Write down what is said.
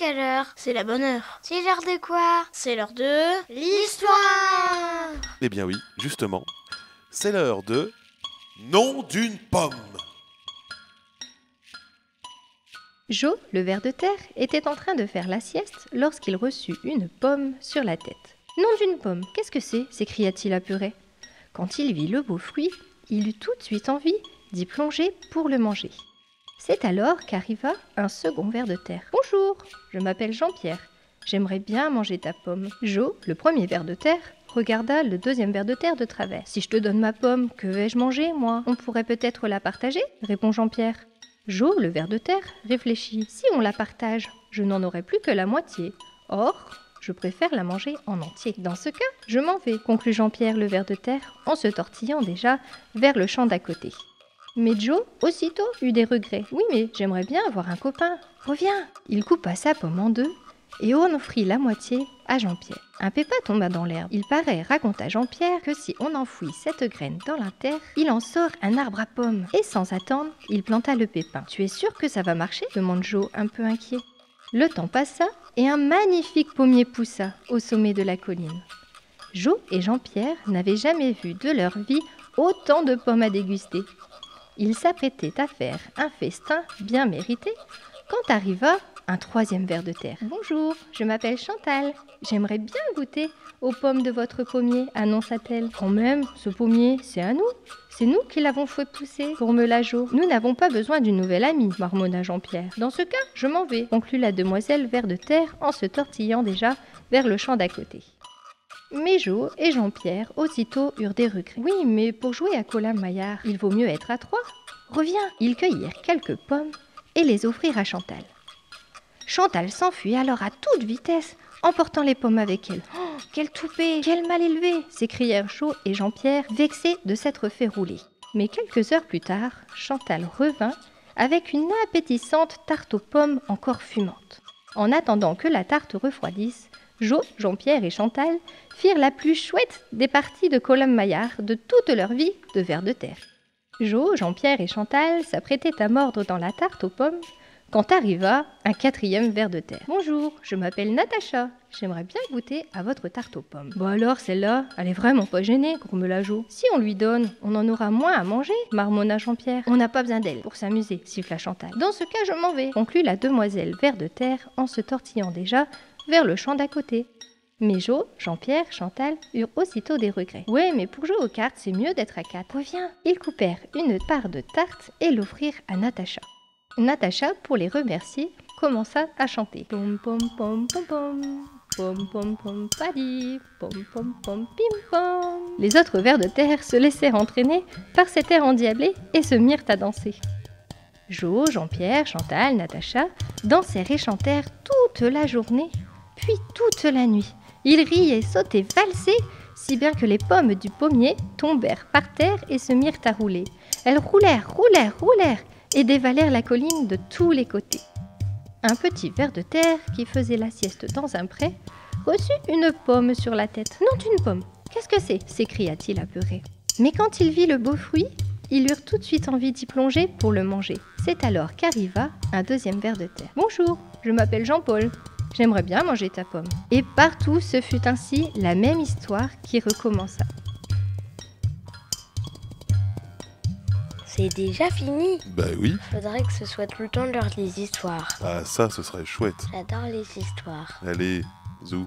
quelle heure C'est la bonne heure. C'est l'heure de quoi C'est l'heure de... L'histoire Eh bien oui, justement, c'est l'heure de Nom d'une pomme. Jo, le ver de terre, était en train de faire la sieste lorsqu'il reçut une pomme sur la tête. Nom d'une pomme, qu'est-ce que c'est? s'écria-t-il apeuré. Quand il vit le beau fruit, il eut tout de suite envie d'y plonger pour le manger. C'est alors qu'arriva un second ver de terre. Bonjour, je m'appelle Jean-Pierre. J'aimerais bien manger ta pomme. Jo, le premier ver de terre, regarda le deuxième ver de terre de travers. Si je te donne ma pomme, que vais-je manger, moi? On pourrait peut-être la partager répond Jean-Pierre. Jo, le ver de terre, réfléchit. Si on la partage, je n'en aurai plus que la moitié. Or, je préfère la manger en entier. Dans ce cas, je m'en vais, conclut Jean-Pierre le ver de terre, en se tortillant déjà vers le champ d'à côté. Mais Joe, aussitôt, eut des regrets. Oui, mais j'aimerais bien avoir un copain. Reviens Il coupa sa pomme en deux et en offrit la moitié à Jean-Pierre. Un pépin tomba dans l'herbe. Il paraît, raconta Jean-Pierre, que si on enfouit cette graine dans la terre, il en sort un arbre à pommes. Et sans attendre, il planta le pépin. Tu es sûr que ça va marcher? demande Joe, un peu inquiet. Le temps passa et un magnifique pommier poussa au sommet de la colline. Joe et Jean-Pierre n'avaient jamais vu de leur vie autant de pommes à déguster. Ils s'apprêtaient à faire un festin bien mérité quand arriva un troisième ver de terre. Bonjour, je m'appelle Chantal. J'aimerais bien goûter aux pommes de votre pommier, annonça-t-elle. Quand même, ce pommier, c'est à nous. C'est nous qui l'avons fait pousser, grommela Jo. Nous n'avons pas besoin d'une nouvelle amie, marmonna Jean-Pierre. Dans ce cas, je m'en vais, conclut la demoiselle ver de terre en se tortillant déjà vers le champ d'à côté. Mais Jo et Jean-Pierre aussitôt eurent des regrets. Oui, mais pour jouer à Colin Maillard, il vaut mieux être à trois. Reviens Ils cueillirent quelques pommes et les offrirent à Chantal. Chantal s'enfuit alors à toute vitesse, emportant les pommes avec elle. Oh, quel toupet Quel mal élevé s'écrièrent Jo et Jean-Pierre, vexés de s'être fait rouler. Mais quelques heures plus tard, Chantal revint avec une appétissante tarte aux pommes encore fumante. En attendant que la tarte refroidisse, Jo, Jean-Pierre et Chantal firent la plus chouette des parties de Colin Maillard de toute leur vie de vers de terre. Jo, Jean-Pierre et Chantal s'apprêtaient à mordre dans la tarte aux pommes quand arriva un quatrième ver de terre. Bonjour, je m'appelle Natacha. J'aimerais bien goûter à votre tarte aux pommes. Bon alors, celle-là, elle est vraiment pas gênée, grommela Jo. Si on lui donne, on en aura moins à manger, marmonna Jean-Pierre. On n'a pas besoin d'elle pour s'amuser, siffla Chantal. Dans ce cas, je m'en vais, conclut la demoiselle ver de terre en se tortillant déjà vers le champ d'à côté. Mais Jo, Jean-Pierre, Chantal eurent aussitôt des regrets. Ouais, mais pour jouer aux cartes, c'est mieux d'être à quatre. Reviens Ils coupèrent une part de tarte et l'offrirent à Natacha. Natacha, pour les remercier, commença à chanter. Pom pom pom pom pom. Pom pom pom padi, pom pom pom pim pom. Les autres vers de terre se laissèrent entraîner par cet air endiablé et se mirent à danser. Jo, Jean-Pierre, Chantal, Natacha dansèrent et chantèrent toute la journée, puis toute la nuit. Ils riaient, sautaient, valsaient, si bien que les pommes du pommier tombèrent par terre et se mirent à rouler. Elles roulèrent, roulèrent, roulèrent et dévalèrent la colline de tous les côtés. Un petit ver de terre qui faisait la sieste dans un pré reçut une pomme sur la tête. Non, d'une pomme. Qu'est-ce que c'est? s'écria-t-il apeuré. Mais quand il vit le beau fruit, ils eurent tout de suite envie d'y plonger pour le manger. C'est alors qu'arriva un deuxième ver de terre. Bonjour, je m'appelle Jean-Paul. J'aimerais bien manger ta pomme. Et partout, ce fut ainsi la même histoire qui recommença. C'est déjà fini Bah oui, Faudrait que ce soit tout le temps l'heure des histoires. ah ça ce serait chouette. J'adore les histoires. Allez, zou.